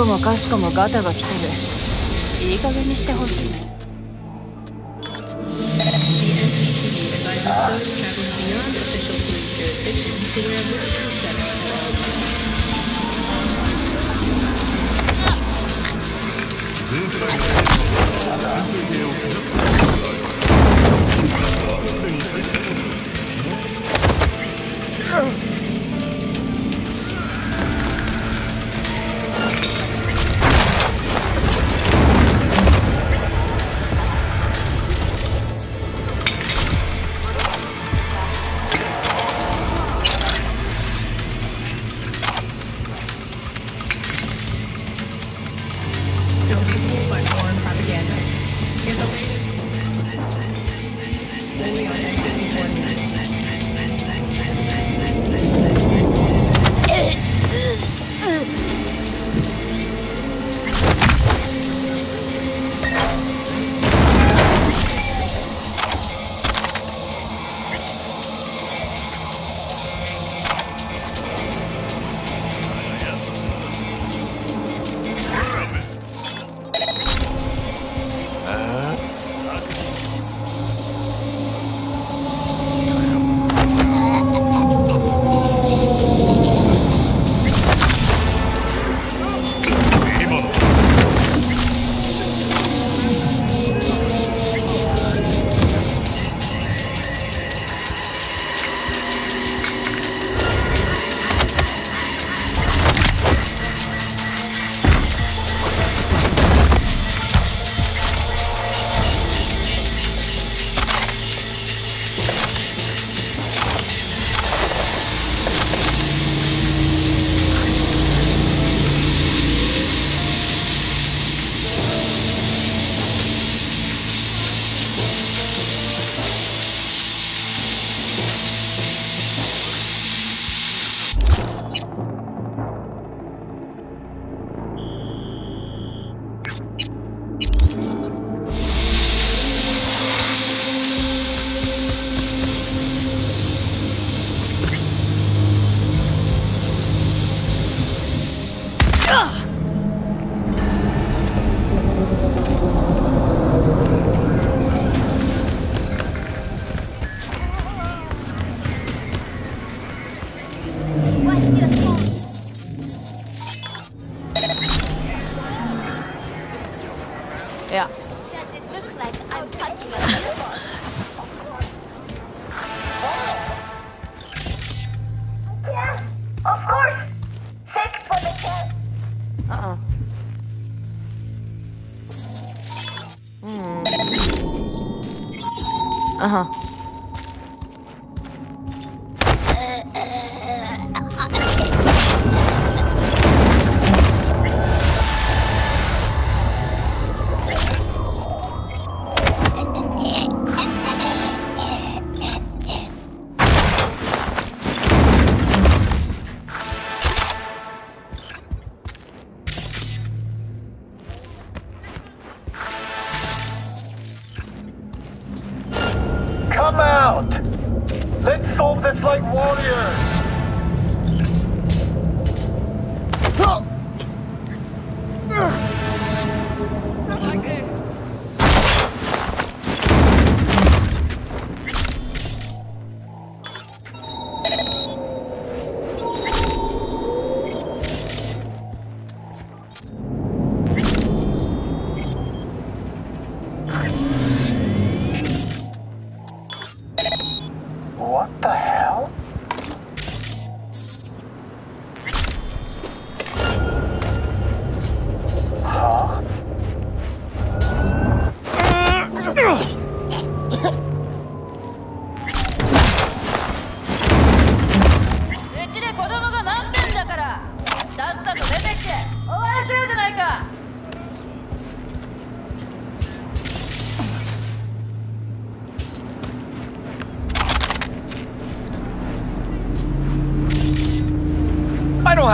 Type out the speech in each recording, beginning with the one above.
こもかしこもガタが来てる。いい加減にしてほしい哈。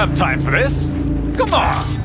Have time for this. Come on.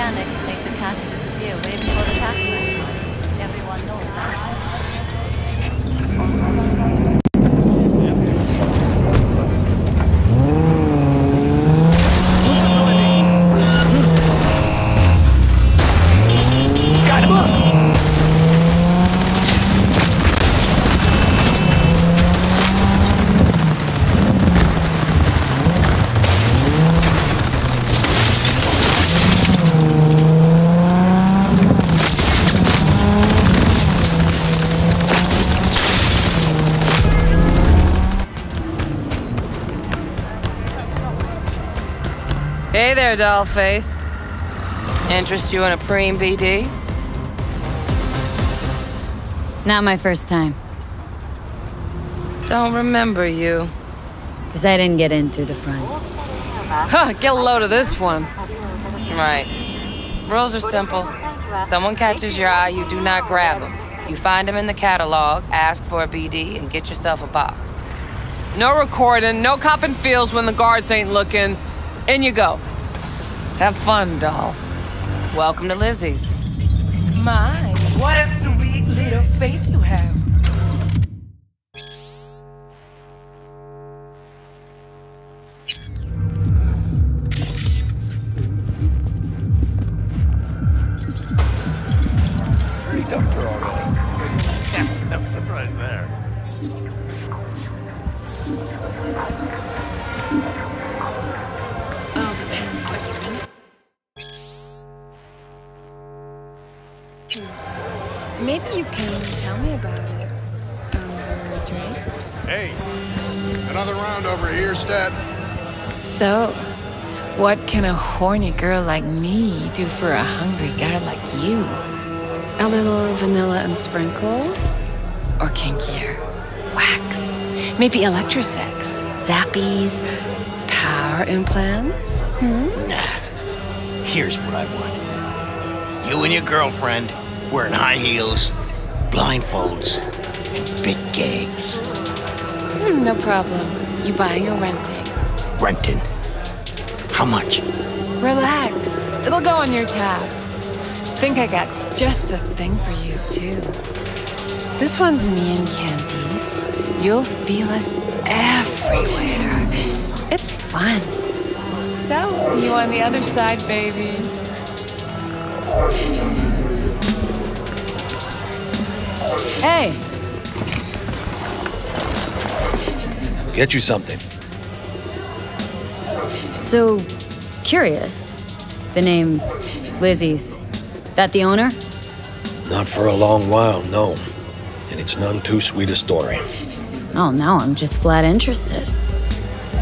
organic Hey there, dollface. Interest you in a preem BD? Not my first time, Don't remember you. because I didn't get in through the front. Huh, get a load of this one. Right. Rules are simple. Someone catches your eye, you do not grab them. You find them in the catalog, ask for a BD, and get yourself a box. No recording, no copping feels when the guards ain't looking. In you go. Have fun, doll. Welcome to Lizzie's. My, Stat. So, what can a horny girl like me do for a hungry guy like you? A little vanilla and sprinkles? Or kinkier? Wax? Maybe electrosex? Zappies? Power implants? Hmm? Nah. Here's what I want. You and your girlfriend wearing high heels, blindfolds, and big gags. Hmm, no problem. You buying or renting? Renting. How much? Relax. It'll go on your tab. Think I got just the thing for you, too. This one's me and Candice. You'll feel us everywhere. It's fun. So, see you on the other side, baby. Hey, Get you something. so curious. The name Lizzie's. That the owner? Not for a long while, no. And it's none too sweet a story. Oh, now I'm just flat interested.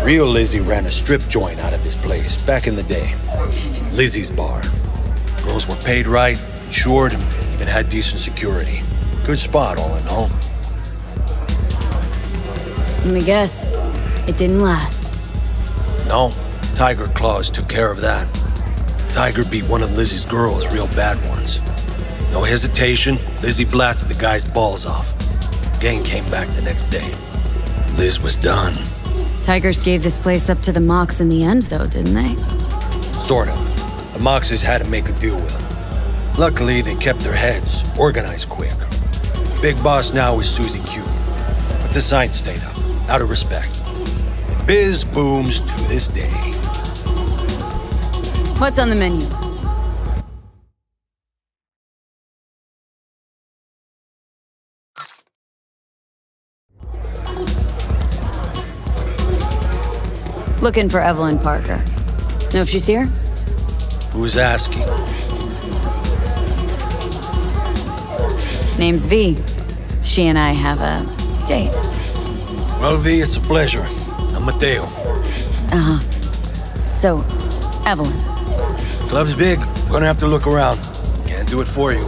Real Lizzie ran a strip joint out of this place back in the day. Lizzie's Bar. Girls were paid right, insured, and even had decent security. Good spot, all in all. Let me guess. It didn't last. No, Tiger Claws took care of that. Tiger beat one of Lizzie's girls real bad once. No hesitation, Lizzie blasted the guy's balls off. Gang came back the next day. Liz was done. Tigers gave this place up to the Mox in the end, though, didn't they? Sort of. The Moxes had to make a deal with them. Luckily, they kept their heads, organized quick. Big boss now is Susie Q. But the sign stayed up, out of respect. Biz booms to this day. What's on the menu? Looking for Evelyn Parker. Know if she's here? Who's asking? Name's V. She and I have a date. Well, V, it's a pleasure. I'm Mateo. Uh huh. So, Evelyn. Club's big. We're gonna have to look around. Can't do it for you.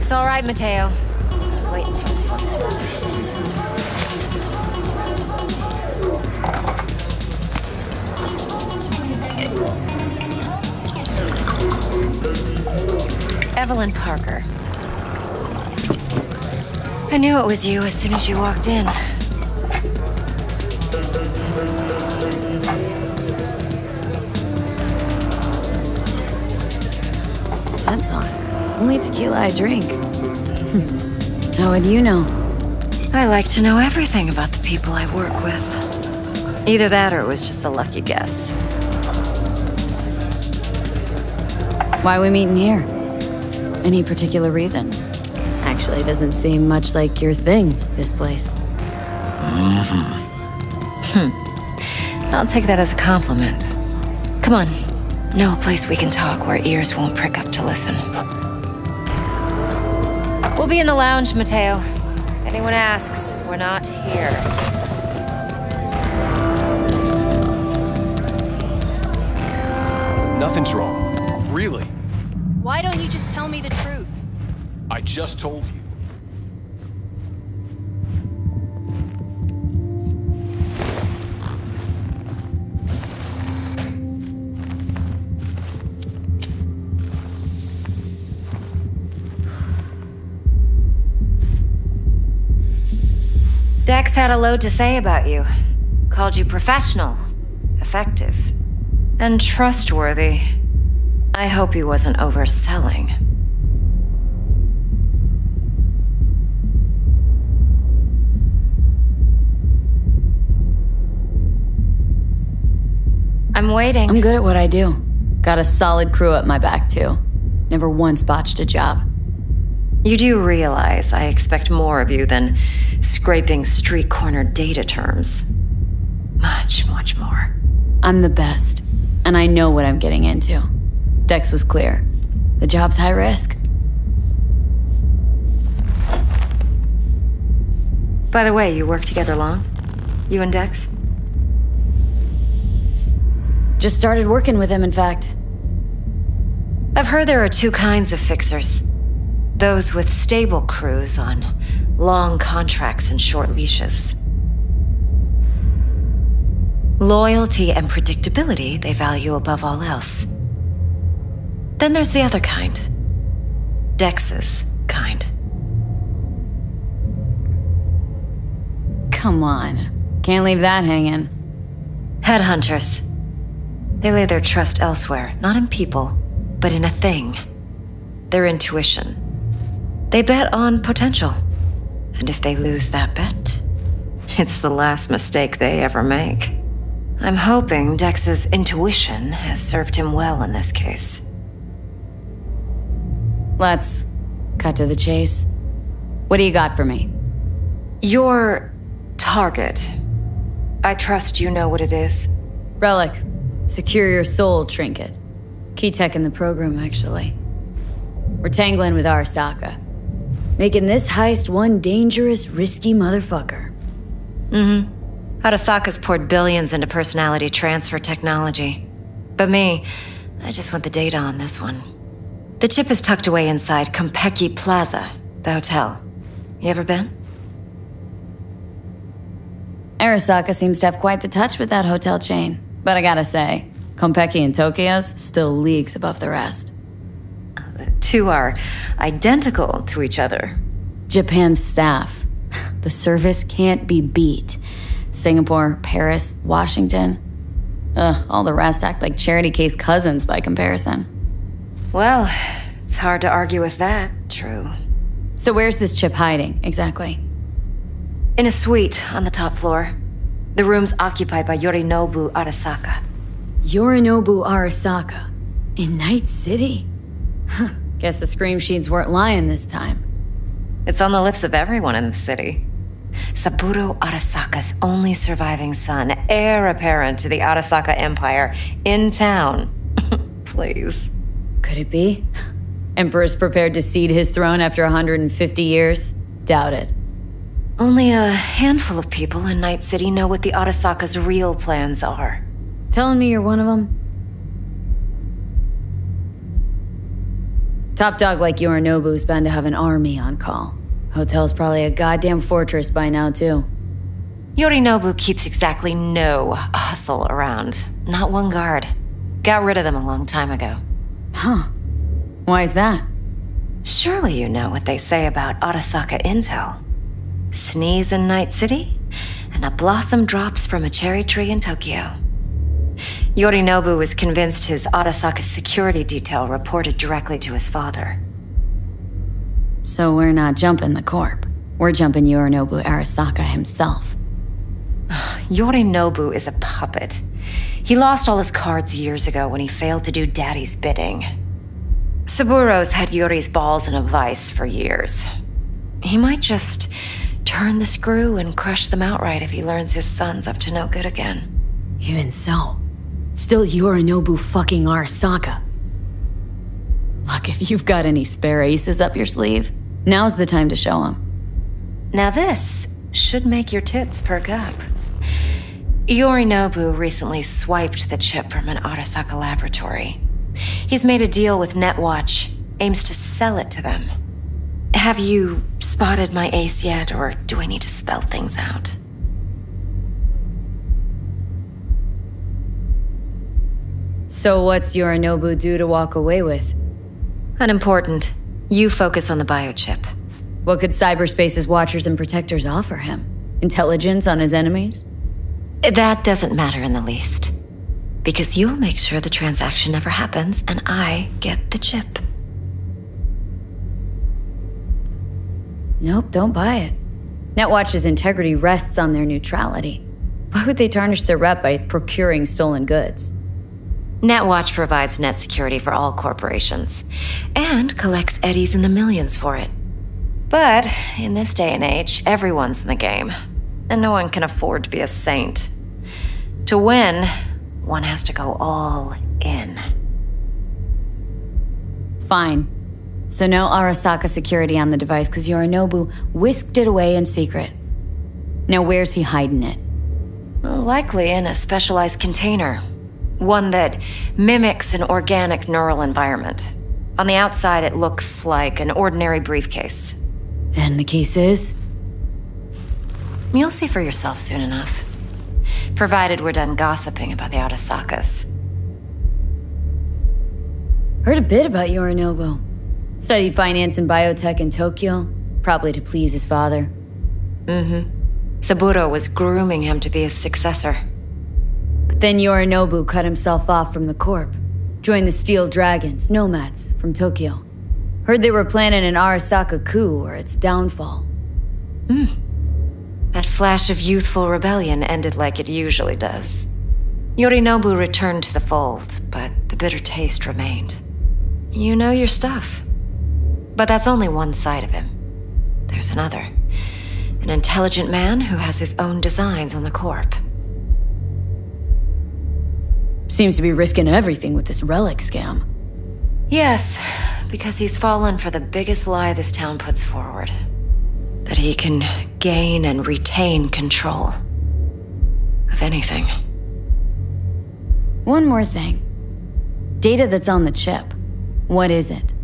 It's all right, Mateo. I was waiting for this one. Evelyn Parker. I knew it was you as soon as you walked in. Only tequila I drink. Hmm. How would you know? I like to know everything about the people I work with. Either that or it was just a lucky guess. Why we meeting here? Any particular reason? Actually, it doesn't seem much like your thing, this place. Hmm. I'll take that as a compliment. Come on. Know a place we can talk where ears won't prick up to listen. We'll be in the lounge, Mateo. Anyone asks, we're not here. Nothing's wrong. Really. Why don't you just tell me the truth? I just told you. Had a load to say about you. Called you professional, effective, and trustworthy. I hope he wasn't overselling. I'm waiting. I'm good at what I do. Got a solid crew at my back, too. Never once botched a job. You do realize I expect more of you than scraping street corner data terms. Much, much more. I'm the best, and I know what I'm getting into. Dex was clear. The job's high risk. By the way, you work together long? You and Dex? Just started working with him, in fact. I've heard there are two kinds of fixers those with stable crews on long contracts and short leashes. Loyalty and predictability they value above all else. Then there's the other kind Dex's kind. Come on. Can't leave that hanging. Headhunters. They lay their trust elsewhere, not in people, but in a thing. Their intuition. They bet on potential. And if they lose that bet, it's the last mistake they ever make. I'm hoping Dex's intuition has served him well in this case. Let's cut to the chase. What do you got for me? Your target. I trust you know what it is. Relic. Secure your soul trinket. Key tech in the program, actually. We're tangling with Arasaka. Making this heist one dangerous, risky motherfucker. Mm hmm. Arasaka's poured billions into personality transfer technology. But me, I just want the data on this one. The chip is tucked away inside Konpeki Plaza, the hotel. You ever been? Arasaka seems to have quite the touch with that hotel chain. But I gotta say, Konpeki in Tokyo's still leagues above the rest. Two are identical to each other. Japan's staff. The service can't be beat. Singapore, Paris, Washington. Ugh, all the rest act like charity case cousins by comparison. Well, it's hard to argue with that, true. So where's this chip hiding, exactly? In a suite on the top floor. The room's occupied by Yorinobu Arasaka. Yorinobu Arasaka? In Night City? Huh. Guess the scream sheets weren't lying this time. It's on the lips of everyone in the city. Saburo Arasaka's only surviving son, heir apparent to the Arasaka Empire, in town. Please. Could it be? Emperor's prepared to cede his throne after 150 years? Doubt it. Only a handful of people in Night City know what the Arasaka's real plans are. Telling me you're one of them? Top dog like Yorinobu's bound to have an army on call. Hotel's probably a goddamn fortress by now, too. Yorinobu keeps exactly no hustle around. Not one guard. Got rid of them a long time ago. Huh. Why is that? Surely you know what they say about Arasaka intel. Sneeze in Night City, and a blossom drops from a cherry tree in Tokyo. Yorinobu was convinced his Arasaka security detail reported directly to his father. So we're not jumping the corp. We're jumping Yorinobu Arasaka himself. Yorinobu is a puppet. He lost all his cards years ago when he failed to do Daddy's bidding. Saburo's had Yori's balls in a vice for years. He might just turn the screw and crush them outright if he learns his son's up to no good again. Even so, still Yorinobu fucking Arasaka. Look, if you've got any spare aces up your sleeve, now's the time to show them. Now this should make your tits perk up. Yorinobu recently swiped the chip from an Arasaka laboratory. He's made a deal with Netwatch, aims to sell it to them. Have you spotted my ace yet, or do I need to spell things out? So what's Yorinobu due to walk away with? Unimportant. You focus on the biochip. What could cyberspace's watchers and protectors offer him? Intelligence on his enemies? That doesn't matter in the least. Because you'll make sure the transaction never happens, and I get the chip. Nope, don't buy it. Netwatch's integrity rests on their neutrality. Why would they tarnish their rep by procuring stolen goods? Netwatch provides net security for all corporations and collects eddies in the millions for it. But in this day and age, everyone's in the game, and no one can afford to be a saint. To win, one has to go all in. Fine. So no Arasaka security on the device because Yorinobu whisked it away in secret. Now where's he hiding it? Likely in a specialized container. One that mimics an organic neural environment. On the outside, it looks like an ordinary briefcase. And the case is? You'll see for yourself soon enough. Provided we're done gossiping about the Arasakas. Heard a bit about Yorinobu. Studied finance and biotech in Tokyo, probably to please his father. Mm-hmm. Saburo was grooming him to be his successor. Then Yorinobu cut himself off from the Corp. Joined the Steel Dragons, nomads, from Tokyo. Heard they were planning an Arasaka coup or its downfall. Hmm. That flash of youthful rebellion ended like it usually does. Yorinobu returned to the fold, but the bitter taste remained. You know your stuff. But that's only one side of him. There's another. An intelligent man who has his own designs on the Corp. Seems to be risking everything with this relic scam. Yes, because he's fallen for the biggest lie this town puts forward. That he can gain and retain control of anything. One more thing. Data that's on the chip. What is it?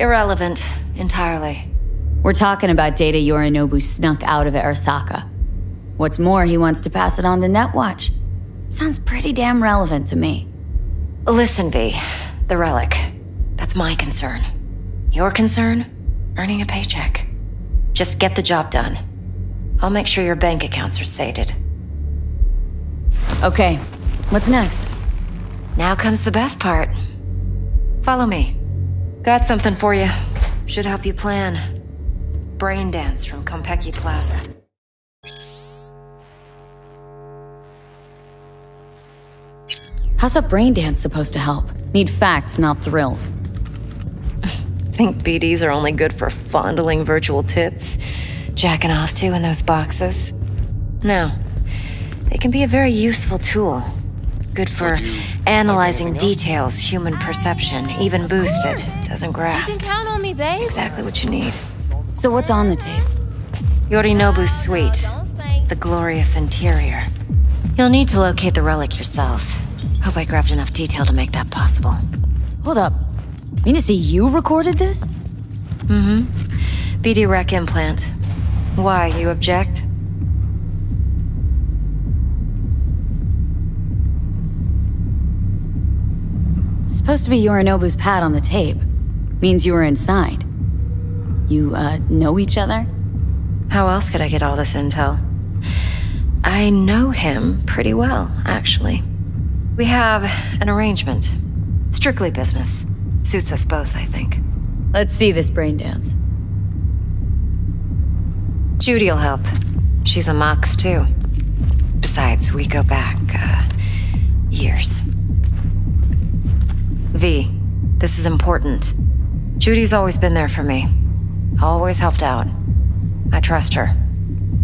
Irrelevant, entirely. We're talking about data Yorinobu snuck out of Arasaka. What's more, he wants to pass it on to Netwatch. Sounds pretty damn relevant to me. Listen, V. The relic. That's my concern. Your concern? Earning a paycheck. Just get the job done. I'll make sure your bank accounts are sated. Okay, what's next? Now comes the best part. Follow me. Got something for you. Should help you plan. Brain dance from Konpeki Plaza. How's a brain dance supposed to help? Need facts, not thrills. Think BDs are only good for fondling virtual tits? Jacking off to in those boxes? No. They can be a very useful tool. Good for analyzing details human perception, even boosted, doesn't grasp. You can count on me, babe. Exactly what you need. So what's on the tape? Yorinobu's suite. The glorious interior. You'll need to locate the relic yourself. Hope I grabbed enough detail to make that possible. Hold up. Mean to say you recorded this? Mm-hmm. BD Rec implant. Why, you object? Supposed to be Yorinobu's pad on the tape. Means you were inside. You, uh, know each other? How else could I get all this intel? I know him pretty well, actually. We have an arrangement. Strictly business. Suits us both, I think. Let's see this brain dance. Judy'll help. She's a Mox, too. Besides, we go back, uh, years. V, this is important. Judy's always been there for me. Always helped out. I trust her.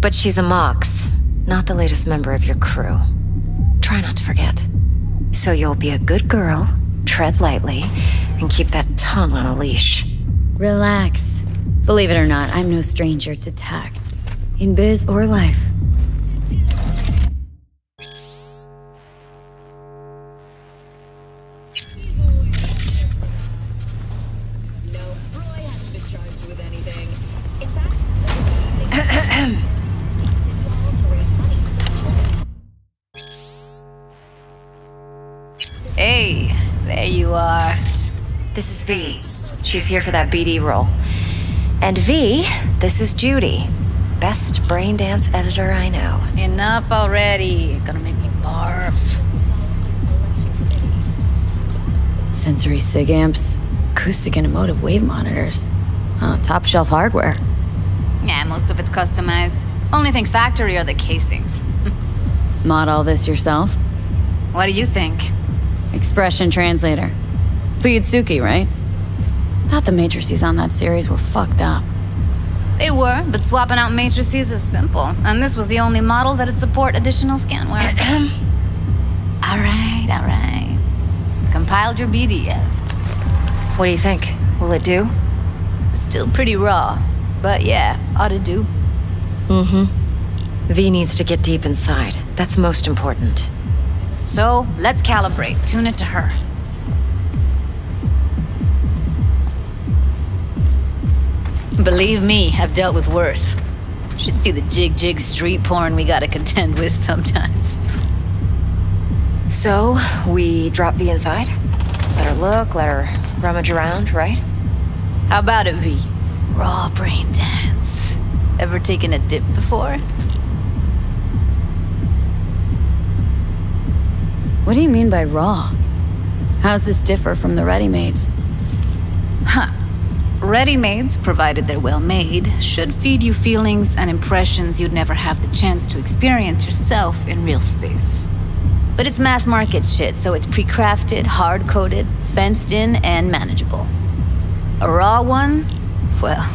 But she's a Mox, not the latest member of your crew. Try not to forget. So you'll be a good girl, tread lightly, and keep that tongue on a leash. Relax. Believe it or not, I'm no stranger to tact. In biz or life. She's here for that BD role. And V, this is Judy. Best brain dance editor I know. Enough already. Gonna make me barf. Sensory SIG amps, acoustic and emotive wave monitors. Oh, top shelf hardware. Yeah, most of it's customized. Only thing factory are the casings. Mod all this yourself? What do you think? Expression translator. Fuyutsuki, right? Thought the matrices on that series were fucked up. They were, but swapping out matrices is simple. And this was the only model that'd support additional scanware. alright, alright. Compiled your BDF. What do you think? Will it do? Still pretty raw, but yeah, ought to do. Mm hmm. V needs to get deep inside. That's most important. So, let's calibrate. Tune it to her. Believe me, I've dealt with worse. Should see the jig jig street porn we gotta contend with sometimes. So, we drop V inside? Let her look, let her rummage around, right? How about it, V? Raw brain dance. Ever taken a dip before? What do you mean by raw? How's this differ from the ready-mades? Huh. Ready-mades, provided they're well made, should feed you feelings and impressions you'd never have the chance to experience yourself in real space. But it's mass market shit, so it's pre-crafted, hard-coded, fenced in, and manageable. A raw one? Well,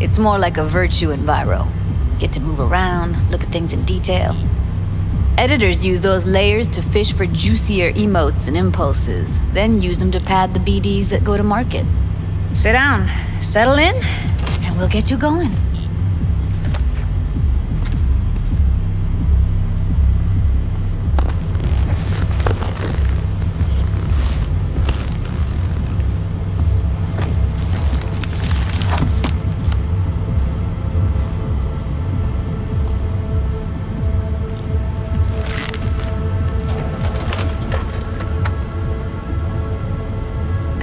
it's more like a virtue enviro. Get to move around, look at things in detail. Editors use those layers to fish for juicier emotes and impulses, then use them to pad the BDs that go to market. Sit down, settle in, and we'll get you going.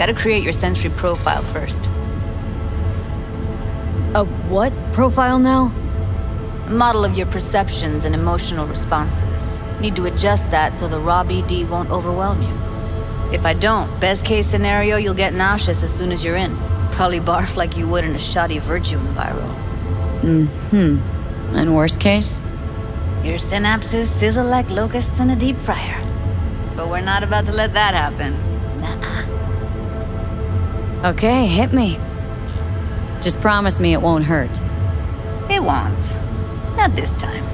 Gotta create your sensory profile first. A what profile now? A model of your perceptions and emotional responses. Need to adjust that so the raw BD won't overwhelm you. If I don't, best case scenario, you'll get nauseous as soon as you're in. Probably barf like you would in a shoddy virtue enviro. Mm-hmm. And worst case? Your synapses sizzle like locusts in a deep fryer. But we're not about to let that happen. Nuh-uh. Okay, hit me. Just promise me it won't hurt. It won't. Not this time.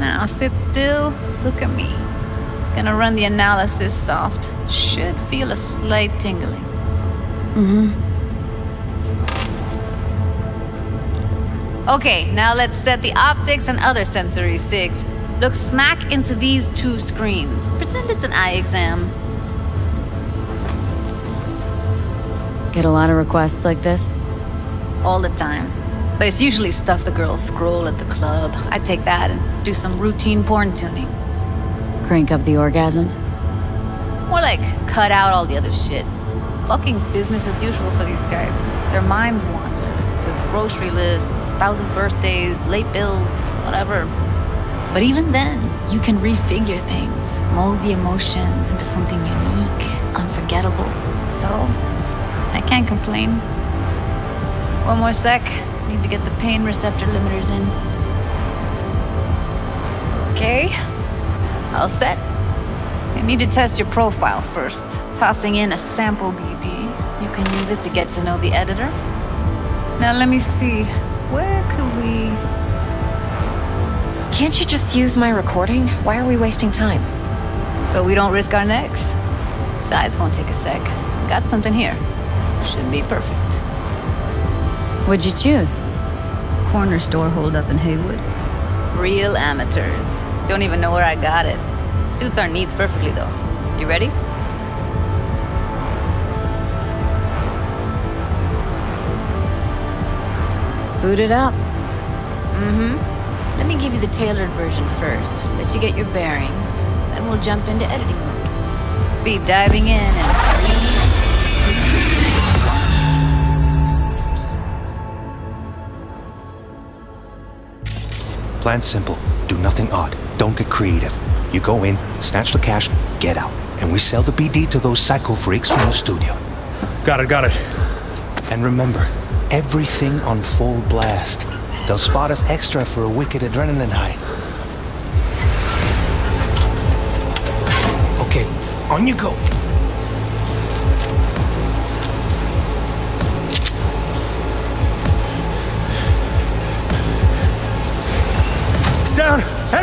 Now sit still, look at me. Gonna run the analysis soft. Should feel a slight tingling. Mm-hmm. Okay, now let's set the optics and other sensory SIGs. Look smack into these two screens. Pretend it's an eye exam. Get a lot of requests like this? All the time. But it's usually stuff the girls scroll at the club. I take that and do some routine porn tuning. Crank up the orgasms? More like cut out all the other shit. Fucking's business as usual for these guys. Their minds wander to grocery lists, spouses' birthdays, late bills, whatever. But even then, you can refigure things, mold the emotions into something unique, unforgettable. So, I can't complain. One more sec. Need to get the pain receptor limiters in. Okay. All set. I need to test your profile first. Tossing in a sample BD. You can use it to get to know the editor. Now let me see. Where could we... Can't you just use my recording? Why are we wasting time? So we don't risk our necks? Sides won't take a sec. Got something here. Should be perfect. What'd you choose? Corner store holdup in Heywood. Real amateurs. Don't even know where I got it. Suits our needs perfectly, though. You ready? Boot it up. Mm-hmm. Let me give you the tailored version first. Let you get your bearings. Then we'll jump into editing mode. Be diving in and Plan simple. Do nothing odd. Don't get creative. You go in, snatch the cash, get out. And we sell the BD to those psycho freaks from the studio. Got it, got it. And remember, everything on full blast. They'll spot us extra for a wicked adrenaline high. Okay, on you go.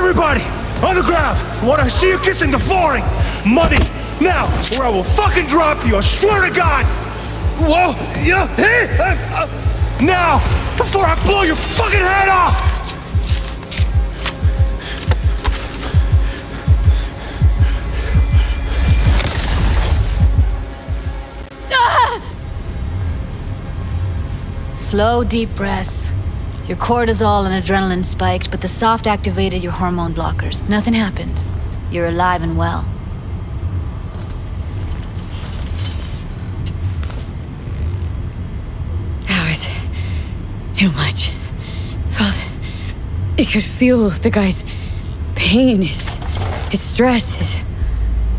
Everybody, on the ground. I want to see you kissing the flooring. Money, now, or I will fucking drop you. I swear to God. Whoa, yeah, hey, uh, now, before I blow your fucking head off. Slow, deep breaths. Your cortisol and adrenaline spiked, but the soft activated your hormone blockers. Nothing happened. You're alive and well. That was too much. Felt. It could feel the guy's pain, his, his stress, his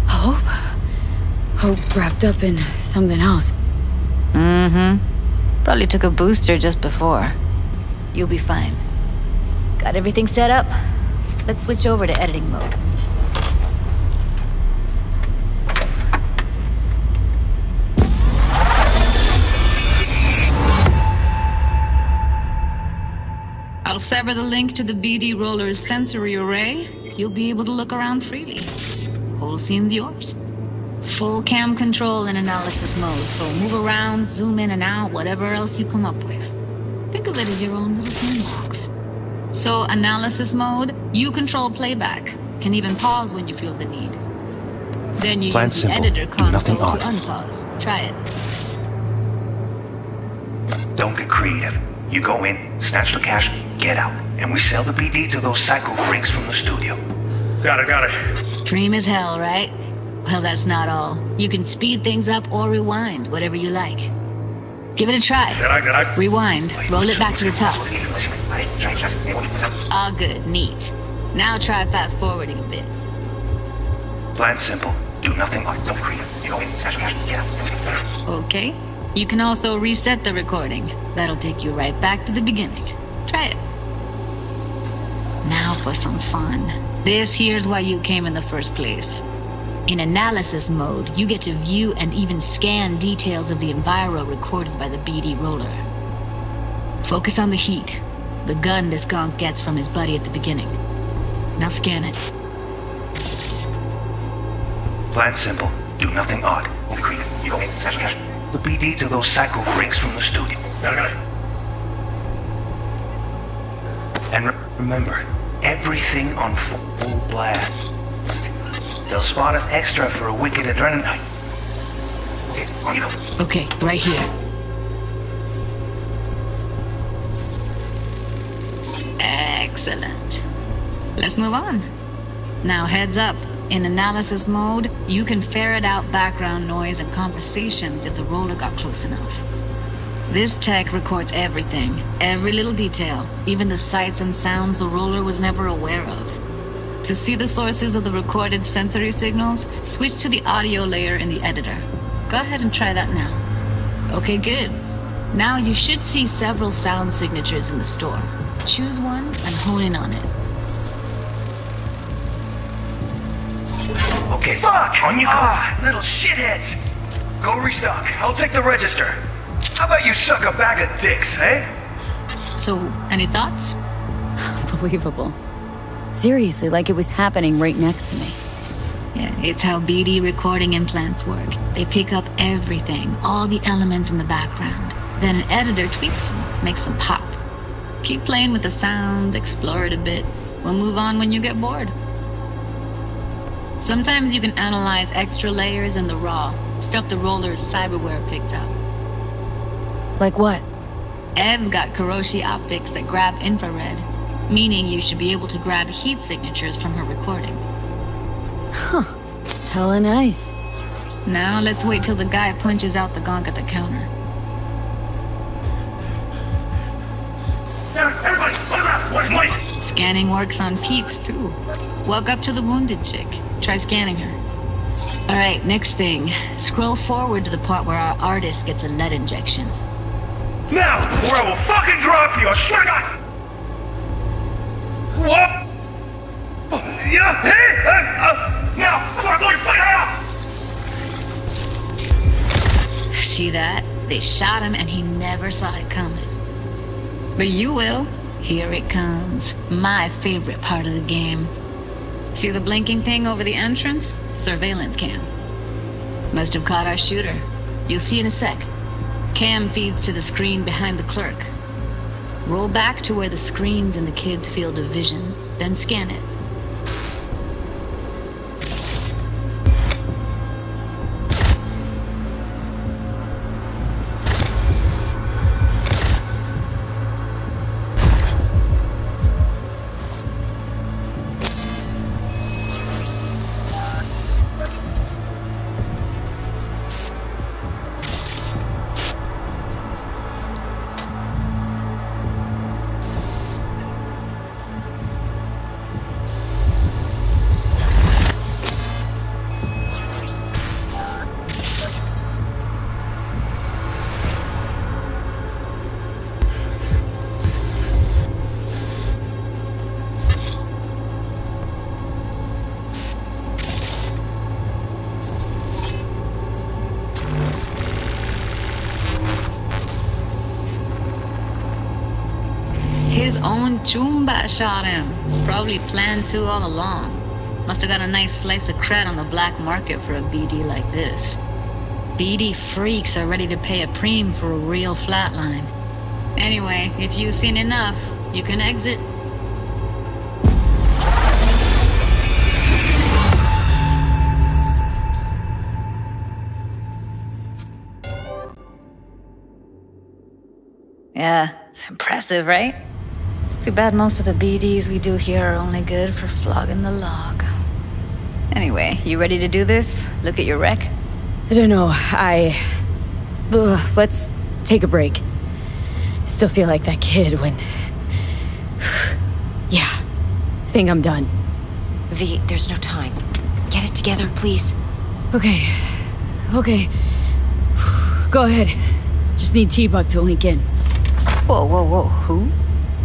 hope. Hope wrapped up in something else. Mm-hmm. Probably took a booster just before. You'll be fine. Got everything set up? Let's switch over to editing mode. I'll sever the link to the BD Roller's sensory array. You'll be able to look around freely. Whole scene's yours. Full cam control in analysis mode, so move around, zoom in and out, whatever else you come up with. Think of it as your own little sandbox. So, analysis mode, you control playback. Can even pause when you feel the need. Then you Plan use simple. the editor console nothing to unpause. Try it. Don't get creative. You go in, snatch the cash, get out. And we sell the BD to those psycho freaks from the studio. Got it, got it. Dream as hell, right? Well, that's not all. You can speed things up or rewind, whatever you like. Give it a try. Rewind. Roll it back to the top. All good. Neat. Now try fast forwarding a bit. Plan simple. Do nothing odd. Don't get creative. You go in, snatch the cash, get out. Okay. You can also reset the recording. That'll take you right back to the beginning. Try it. Now for some fun. This here's why you came in the first place. In analysis mode, you get to view and even scan details of the enviro recorded by the BD roller. Focus on the heat, the gun this gonk gets from his buddy at the beginning. Now scan it. Plan simple. Do nothing odd. Don't. You the BD to those psycho freaks from the studio. And re- remember, everything on full blast. They'll spot an extra for a wicked adrenaline. Okay, right here. Excellent. Let's move on. Now, heads up. In analysis mode, you can ferret out background noise and conversations if the roller got close enough. This tech records everything, every little detail, even the sights and sounds the roller was never aware of. To see the sources of the recorded sensory signals, switch to the audio layer in the editor. Go ahead and try that now. Okay, good. Now you should see several sound signatures in the store. Choose one and hone in on it. Okay, fuck! On you go. Ah, little shitheads. Go restock. I'll take the register. How about you suck a bag of dicks, eh? So, any thoughts? Unbelievable. Seriously, like it was happening right next to me. Yeah, it's how BD recording implants work. They pick up everything, all the elements in the background. Then an editor tweaks them, makes them pop. Keep playing with the sound, explore it a bit. We'll move on when you get bored. Sometimes you can analyze extra layers in the raw, stuff the roller's cyberware picked up. Like what? Ev's got Kiroshi optics that grab infrared. Meaning you should be able to grab heat signatures from her recording. Huh. Hella nice. Now let's wait till the guy punches out the gonk at the counter. Everybody, look up! Where's Mike? Scanning works on peeps too. Walk up to the wounded chick. Try scanning her. Alright, next thing. Scroll forward to the part where our artist gets a lead injection. Now, or I will fucking drop you, I swear to God! What? Yeah, hey! Uh, uh, out! See that? They shot him and he never saw it coming. But you will. Here it comes. My favorite part of the game. See the blinking thing over the entrance? Surveillance cam. Must have caught our shooter. You'll see in a sec. Cam feeds to the screen behind the clerk. Roll back to where the screen's in the kid's field of vision, then scan it. Shot him. Probably planned to all along. Must have got a nice slice of cred on the black market for a BD like this. BD freaks are ready to pay a preem for a real flatline. Anyway, if you've seen enough, you can exit. Yeah, it's impressive, right? It's too bad most of the BDs we do here are only good for flogging the log. Anyway, you ready to do this? Look at your wreck? I don't know. I. Ugh, let's take a break. Still feel like that kid when. yeah. I think I'm done. V, there's no time. Get it together, please. Okay. Okay. Go ahead. Just need T-Bug to link in. Whoa, whoa, whoa. Who?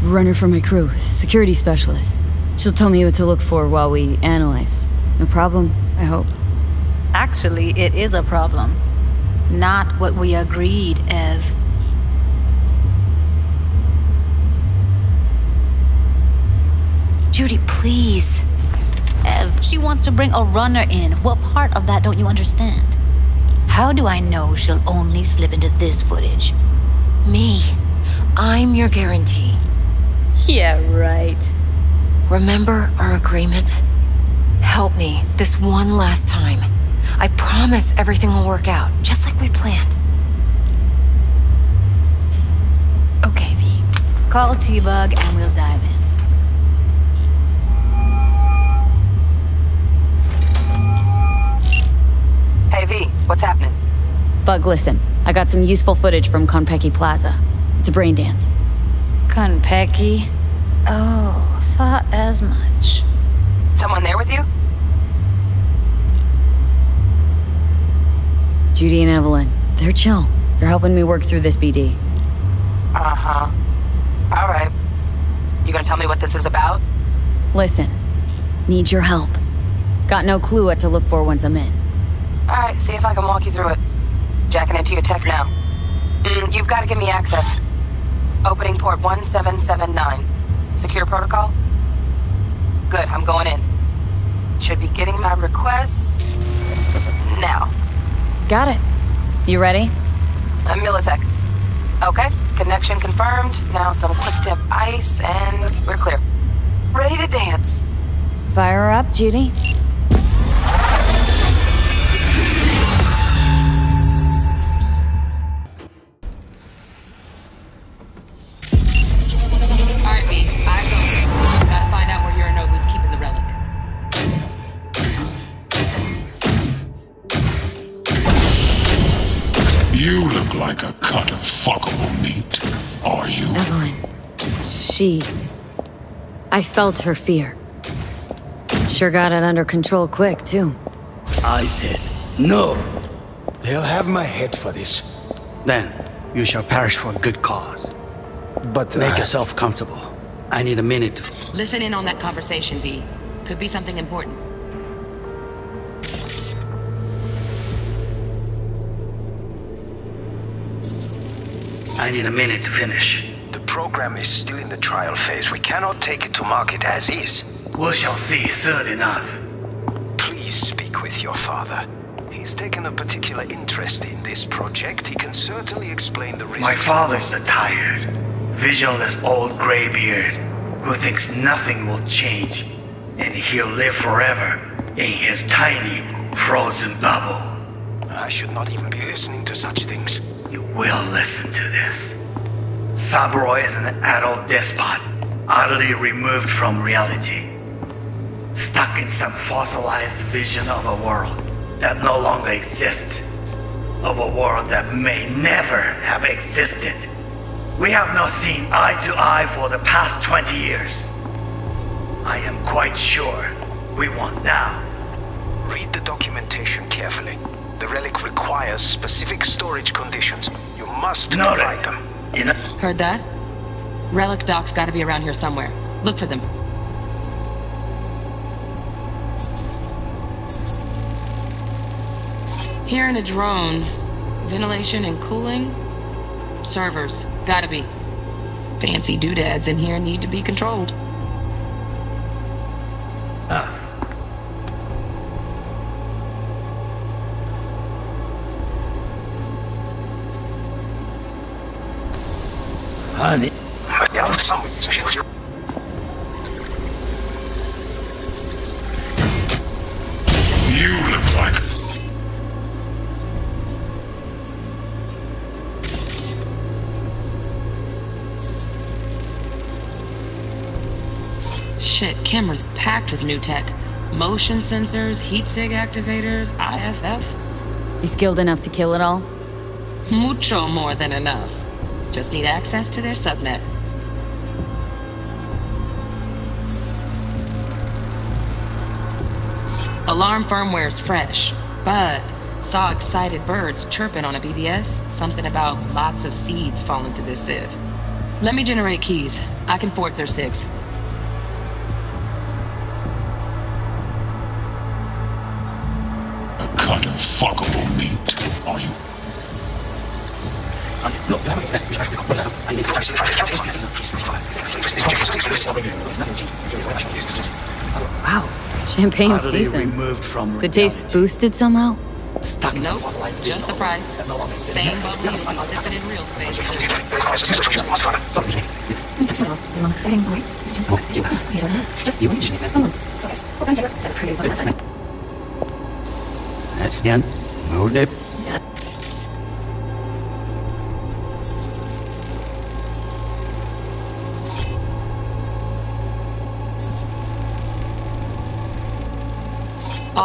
Runner for my crew. Security specialist. She'll tell me what to look for while we analyze. No problem, I hope. Actually, it is a problem. Not what we agreed, Ev. Judy, please. Ev, she wants to bring a runner in. What part of that don't you understand? How do I know she'll only slip into this footage? Me. I'm your guarantee. Yeah, right. Remember our agreement? Help me this one last time. I promise everything will work out, just like we planned. Okay, V. Call T-Bug and we'll dive in. Hey, V, what's happening? Bug, listen. I got some useful footage from Konpeki Plaza. It's a brain dance. Konpeki? Oh, thought as much. Someone there with you? Judy and Evelyn. They're chill. They're helping me work through this BD. Uh-huh. All right. You gonna tell me what this is about? Listen. Need your help. Got no clue what to look for once I'm in. All right, see if I can walk you through it. Jacking into your tech now. Mm, you've got to give me access. Opening port 1779. Secure protocol? Good, I'm going in. Should be getting my request now. Got it. You ready? A millisec. Okay, connection confirmed. Now some quick tip ice, and we're clear. Ready to dance. Fire her up, Judy. She. I felt her fear. Sure got it under control quick, too. I said, no. They'll have my head for this. Then, you shall perish for a good cause. But Make uh, yourself comfortable. I need a minute to... Listen in on that conversation, V. Could be something important. I need a minute to finish. The program is still in the trial phase. We cannot take it to market as is. We shall see soon enough. Please speak with your father. He's taken a particular interest in this project. He can certainly explain the risks. My father's a tired, visionless old graybeard who thinks nothing will change, and he'll live forever in his tiny, frozen bubble. I should not even be listening to such things. You will listen to this. Saburo is an adult despot, utterly removed from reality. Stuck in some fossilized vision of a world that no longer exists. Of a world that may never have existed. We have not seen eye to eye for the past 20 years. I am quite sure we want now. Read the documentation carefully. The relic requires specific storage conditions. You must Noted. provide them. Heard that? Relic docs gotta be around here somewhere. Look for them. Here in a drone. Ventilation and cooling? Servers. Gotta be. Fancy doodads in here need to be controlled. Honey. You look like Shit, camera's packed with new tech. Motion sensors, heat sig activators, IFF. You skilled enough to kill it all? Mucho more than enough. Just need access to their subnet. Alarm firmware's fresh, but saw excited birds chirping on a BBS. Something about lots of seeds falling to this sieve. Let me generate keys. I can forge their SIGs. Wow, champagne's Utterly decent. removed from The taste boosted somehow? Stuck in Nope, some just the price. Same bubbly you'll be sipping in real space. too. That's done. Hold it.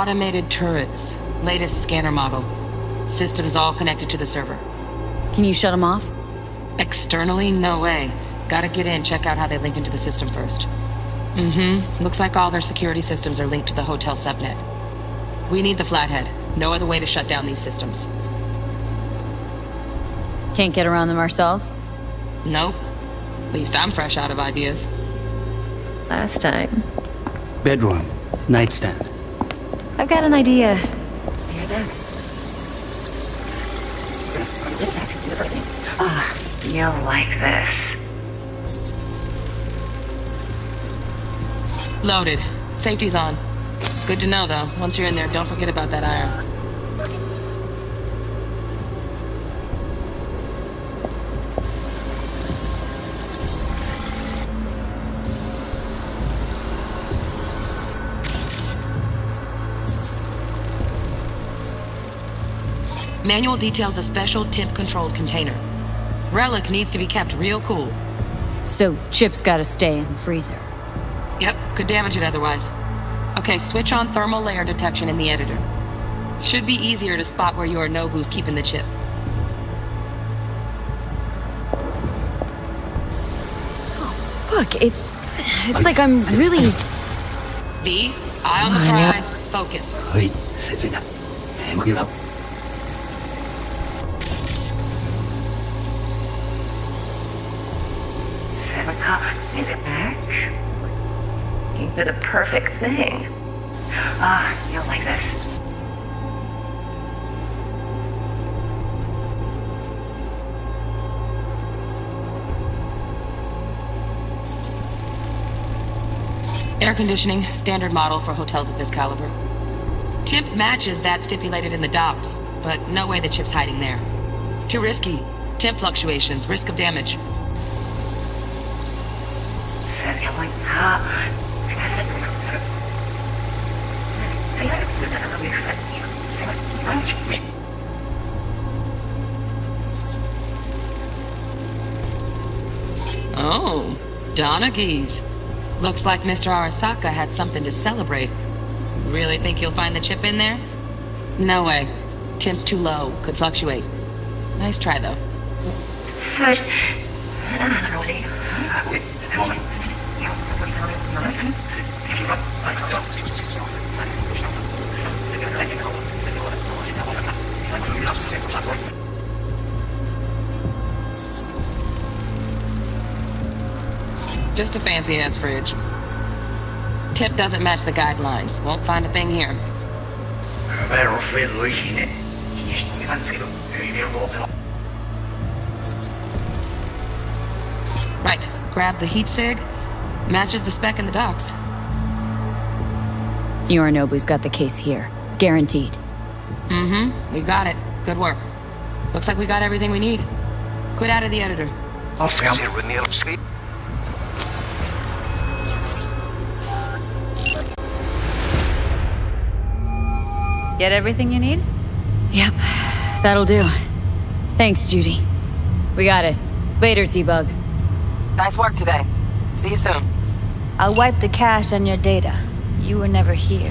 Automated turrets. Latest scanner model. Systems all connected to the server. Can you shut them off? Externally, no way. Gotta get in, check out how they link into the system first. Mm-hmm. Looks like all their security systems are linked to the hotel subnet. We need the flathead. No other way to shut down these systems. Can't get around them ourselves? Nope. At least I'm fresh out of ideas. Last time. Bedroom. Nightstand. I've got an idea. Ah, you'll like this. Loaded. Safety's on. Good to know, though. Once you're in there, don't forget about that iron. Manual details a special temp-controlled container. Relic needs to be kept real cool. So, Chip's gotta stay in the freezer. Yep, could damage it otherwise. Okay, switch on thermal layer detection in the editor. Should be easier to spot where Yorinobu's keeping the chip. Oh, fuck, it... It's like I'm really... V, eye on the prize, focus. はい、先生だ。眠くな。Perfect thing. Ah, you'll like this. Air conditioning, standard model for hotels of this caliber. Temp matches that stipulated in the docs, but no way the chip's hiding there. Too risky. Temp fluctuations, risk of damage. Donaghy's. Looks like Mr. Arasaka had something to celebrate. Really think you'll find the chip in there? No way. Temp's too low. Could fluctuate. Nice try, though. Such. Just a fancy-ass fridge. Tip doesn't match the guidelines. Won't find a thing here. Right. Grab the heat sig. Matches the spec in the docs. Yorinobu's got the case here. Guaranteed. Mm-hmm. We got it. Good work. Looks like we got everything we need. Quit out of the editor. Get everything you need? Yep. That'll do. Thanks, Judy. We got it. Later, T-Bug. Nice work today. See you soon. I'll wipe the cache on your data. You were never here.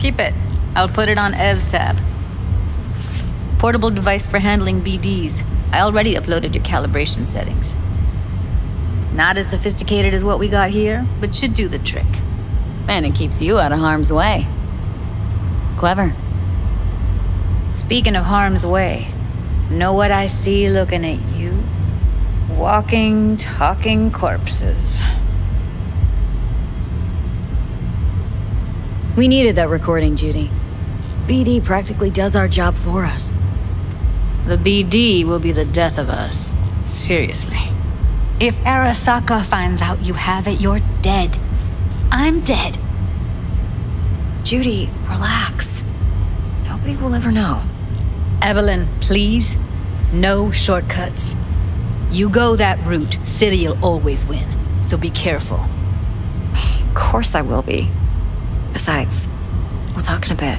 Keep it. I'll put it on Ev's tab. Portable device for handling BDs. I already uploaded your calibration settings. Not as sophisticated as what we got here, but should do the trick. And it keeps you out of harm's way. Clever. Speaking of harm's way, know what I see looking at you? Walking, talking corpses. We needed that recording, Judy. BD practically does our job for us. The BD will be the death of us. Seriously. If Arasaka finds out you have it, you're dead. I'm dead. Judy, relax. Nobody will ever know. Evelyn, please. No shortcuts. You go that route, City'll always win. So be careful. Of course I will be. Besides, we'll talk in a bit.